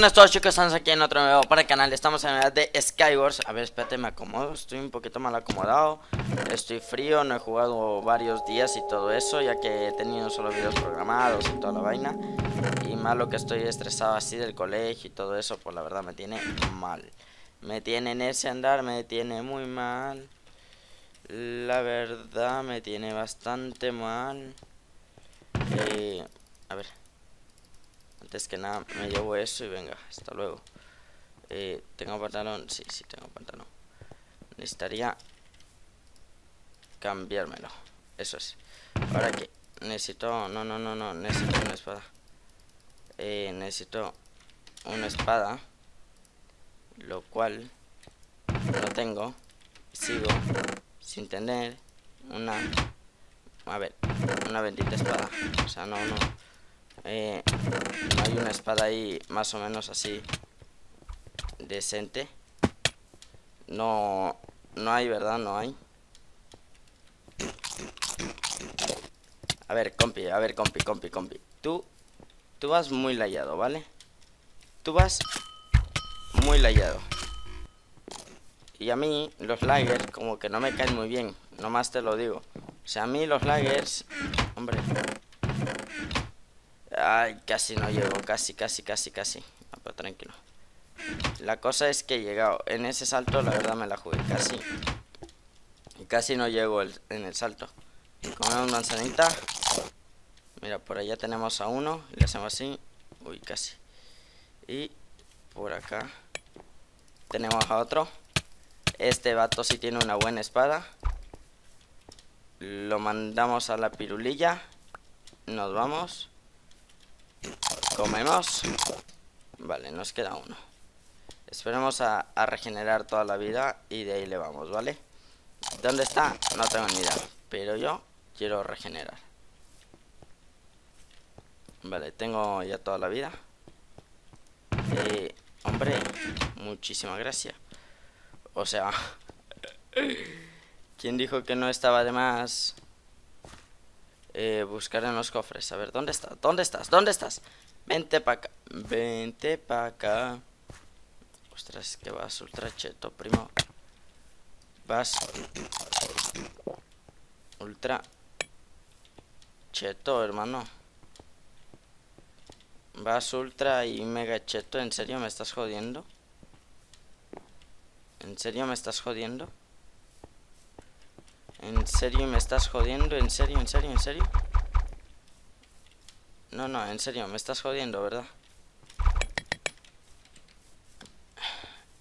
buenas a todos chicos, estamos aquí en otro nuevo para el canal. Estamos en la edad de Skywars. A ver, espérate, me acomodo, estoy un poquito mal acomodado. Estoy frío, no he jugado varios días y todo eso Ya que he tenido solo videos programados y toda la vaina. Y malo que estoy estresado así del colegio y todo eso Pues la verdad me tiene mal. Me tiene en ese andar, me tiene muy mal. La verdad me tiene bastante mal. Eh, A ver antes que nada me llevo eso y venga, hasta luego. Eh, ¿Tengo pantalón? Sí, sí, tengo pantalón. Necesitaría cambiármelo. Eso es. Ahora que necesito... No, no, no, no. Necesito una espada. Eh, necesito una espada. Lo cual no tengo. Sigo sin tener una... A ver, una bendita espada. O sea, no, no eh, hay una espada ahí más o menos así decente. No, no hay, ¿verdad? No hay. A ver, compi, a ver, compi, compi, compi. Tú, tú vas muy layado, ¿vale? Tú vas muy layado. Y a mí los laggers como que no me caen muy bien. Nomás te lo digo. O sea, a mí los laggers... Hombre, Ay, casi no llego, casi, casi, casi, casi. pero tranquilo. La cosa es que he llegado. En ese salto, la verdad, me la jugué casi. Y casi no llego en el salto. Comemos manzanita. Mira, por allá tenemos a uno. Le hacemos así. Uy, casi. Y por acá tenemos a otro. Este vato sí tiene una buena espada. Lo mandamos a la pirulilla. Nos vamos. Comemos. Vale, nos queda uno. Esperemos a, regenerar toda la vida y de ahí le vamos, ¿vale? ¿Dónde está? No tengo ni idea. Pero yo quiero regenerar. Vale, tengo ya toda la vida. Eh, hombre, muchísimas gracias. O sea, ¿quién dijo que no estaba de más? Eh, buscar en los cofres. A ver, ¿dónde estás? ¿Dónde estás? ¿Dónde estás? Vente para acá. Vente para acá. Ostras, que vas ultra cheto, primo. Vas ultra cheto, hermano. Vas ultra y mega cheto. ¿En serio me estás jodiendo? ¿En serio me estás jodiendo? ¿En serio me estás jodiendo? ¿En serio? ¿En serio? ¿En serio? No, no, en serio, me estás jodiendo, ¿verdad?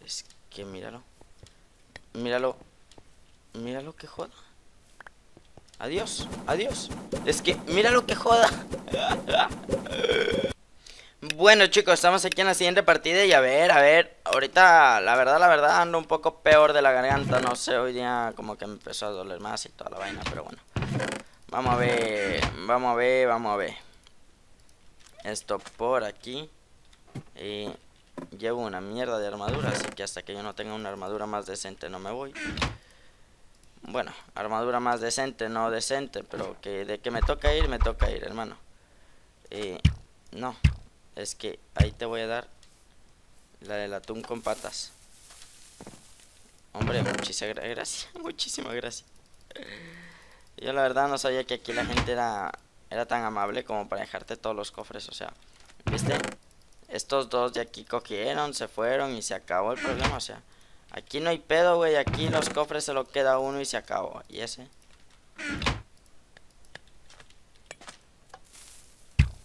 Es que míralo. Míralo. Míralo que joda. Adiós, adiós. Es que míralo que joda. Bueno chicos, estamos aquí en la siguiente partida y a ver, a ver, ahorita la verdad, la verdad ando un poco peor de la garganta, no sé, hoy día como que me empezó a doler más y toda la vaina, pero bueno. Vamos a ver, vamos a ver, vamos a ver. Esto por aquí. Y llevo una mierda de armadura, así que hasta que yo no tenga una armadura más decente no me voy. Bueno, armadura más decente, no decente, pero que de que me toca ir, me toca ir, hermano. Y no, es que ahí te voy a dar la del atún con patas. Hombre, muchísimas gracias. Muchísimas gracias. Yo la verdad no sabía que aquí la gente era, era tan amable como para dejarte todos los cofres. O sea, ¿viste? Estos dos de aquí cogieron, se fueron y se acabó el problema. O sea, aquí no hay pedo, güey. Aquí los cofres se lo queda uno y se acabó. ¿Y ese?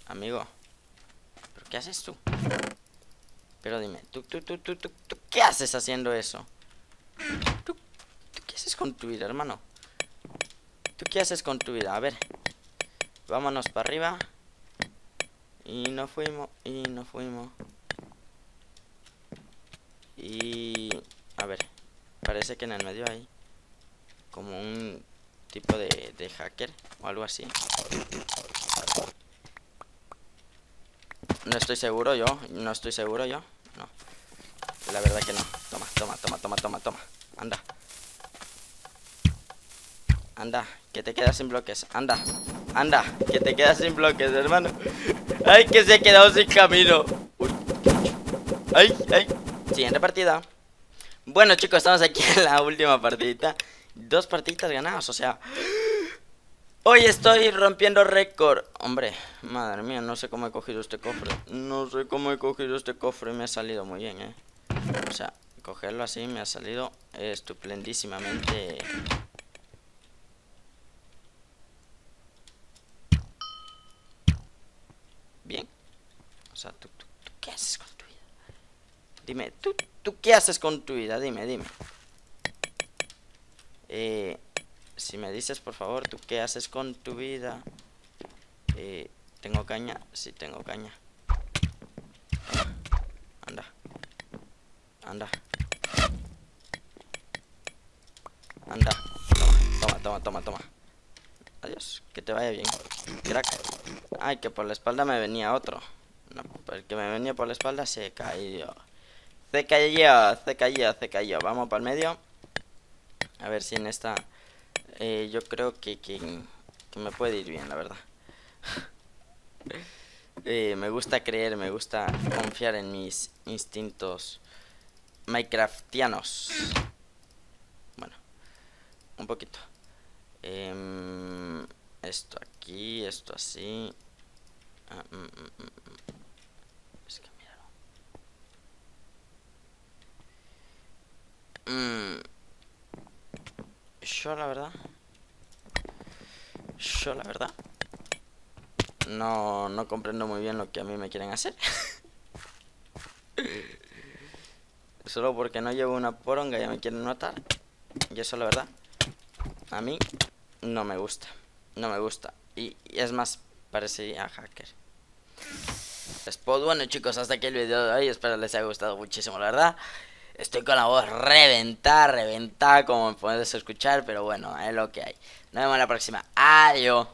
Amigo. ¿Qué haces tú? Pero dime, ¿tú, tú, tú, tú, tú, qué haces haciendo eso? ¿Tú, qué haces con tu vida, hermano? ¿Tú qué haces con tu vida? A ver. Vámonos para arriba. Y no fuimos, y no fuimos. Y... A ver. Parece que en el medio hay como un tipo de, de hacker o algo así. No estoy seguro yo, no estoy seguro yo. No. La verdad que no. Toma, toma, toma, toma, toma, toma. Anda. Anda, que te quedas sin bloques. Anda, anda, que te quedas sin bloques, hermano. Ay, que se ha quedado sin camino. Uy, ¡Ay! ¡Ay! Siguiente partida. Bueno, chicos, estamos aquí en la última partidita. Dos partiditas ganadas, o sea... Hoy estoy rompiendo récord. Hombre, madre mía, no sé cómo he cogido este cofre. No sé cómo he cogido este cofre y me ha salido muy bien, ¿eh? O sea, cogerlo así me ha salido estupendísimamente... Bien. O sea, ¿tú, tú, tú qué haces con tu vida? Dime, ¿tú, ¿tú qué haces con tu vida? Dime, dime. Eh, si me dices, por favor, ¿tú qué haces con tu vida? Eh, ¿Tengo caña? Sí, tengo caña. Anda. Anda. Anda. Toma, toma, toma, toma. Adiós. Que te vaya bien. Crack. Ay, que por la espalda me venía otro. No, el que me venía por la espalda se cayó. Se cayó, se cayó, se cayó. Vamos para el medio. A ver si en esta... Eh, yo creo que, que, me puede ir bien, la verdad. eh, me gusta creer, me gusta confiar en mis instintos minecraftianos. Bueno, un poquito. Eh, esto aquí, esto así. Ah, mm, mm, mm, mm. es que míralo. Mm. Yo la verdad. Yo la verdad. No, no comprendo muy bien lo que a mí me quieren hacer. Solo porque no llevo una poronga ya me quieren matar. Y eso la verdad A mí no me gusta. No me gusta. Y, es más, parecería hacker. Pues bueno chicos, hasta aquí el video de hoy. Espero les haya gustado muchísimo la verdad Estoy con la voz reventada, reventada, como puedes escuchar, pero bueno, es lo que hay. Nos vemos la próxima. Adiós.